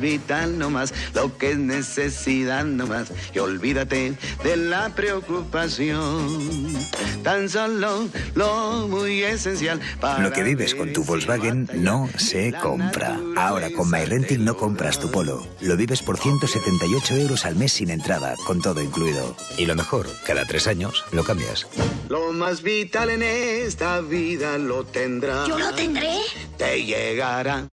vital nomás, lo que es necesidad nomás. Y olvídate de la preocupación. Tan solo lo muy esencial para Lo que vives con tu Volkswagen no se compra. Ahora con MyRenting no compras tu polo. Lo vives por 178 euros al mes sin entrada, con todo incluido. Y lo mejor, cada tres años lo cambias. Lo más vital en esta vida lo tendrás. ¿Yo lo tendré? Te llegará.